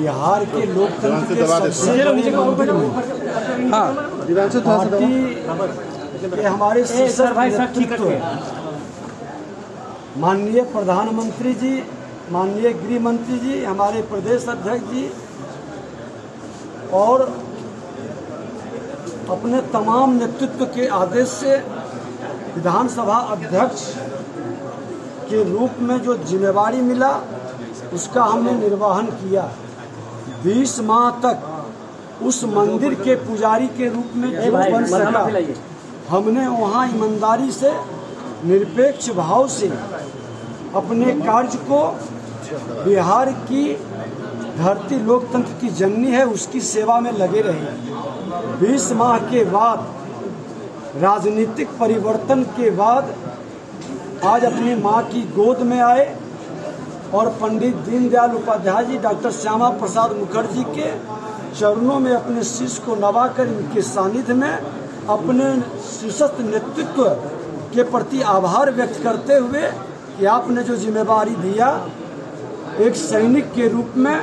बिहार के लोकतंत्र के सबसे हाँ। पार्टी के हमारे नेतृत्व माननीय प्रधानमंत्री जी माननीय गृह मंत्री जी हमारे प्रदेश अध्यक्ष जी और अपने तमाम नेतृत्व के आदेश से विधानसभा अध्यक्ष के रूप में जो जिम्मेवारी मिला उसका हमने निर्वहन किया। 20 माह तक उस मंदिर के पुजारी के रूप में जो बन सका। हमने वहाँ ईमानदारी से निरपेक्ष भाव से अपने कार्य को बिहार की धरती लोकतंत्र की जननी है उसकी सेवा में लगे रहे। बीस माह के बाद राजनीतिक परिवर्तन के बाद आज अपनी माँ की गोद में आए। और पंडित दीनदयाल उपाध्याय जी, डॉक्टर श्यामा प्रसाद मुखर्जी के चरणों में अपने शिष्य को नवाकर इनके सानिध्य में अपने शीर्षस्थ नेतृत्व के प्रति आभार व्यक्त करते हुए कि आपने जो जिम्मेवारी दिया, एक सैनिक के रूप में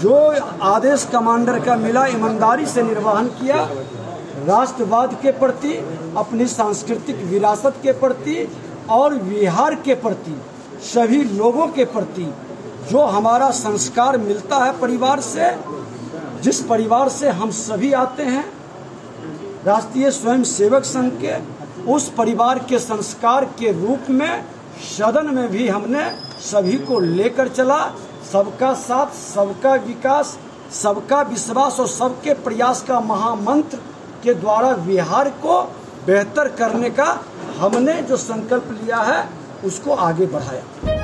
जो आदेश कमांडर का मिला, ईमानदारी से निर्वहन किया, राष्ट्रवाद के प्रति, अपनी सांस्कृतिक विरासत के प्रति और बिहार के प्रति सभी लोगों के प्रति जो हमारा संस्कार मिलता है परिवार से, जिस परिवार से हम सभी आते हैं, राष्ट्रीय स्वयं सेवक संघ के, उस परिवार के संस्कार के रूप में, सदन में भी हमने सभी को लेकर चला। सबका साथ, सबका विकास, सबका विश्वास और सबके प्रयास का महामंत्र के द्वारा बिहार को बेहतर करने का हमने जो संकल्प लिया है उसको आगे बढ़ाया।